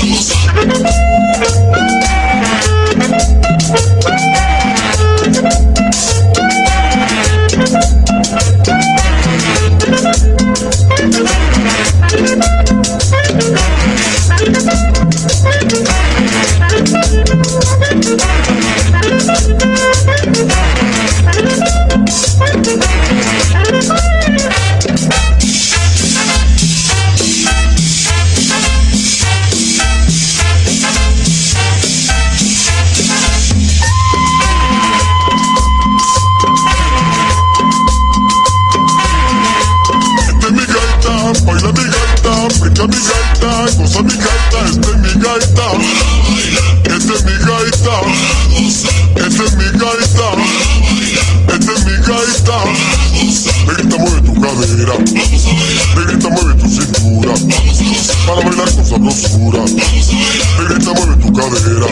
Peace. escucha mi gaita, goza mi gaita, esta es mi gaita. Esta es mi gaita. Esta es mi gaita. Esta es mi gaita. Negrita mueve tu cadera. Negrita mueve tu cintura. Para bailar con sabrosura. Negrita mueve tu cadera.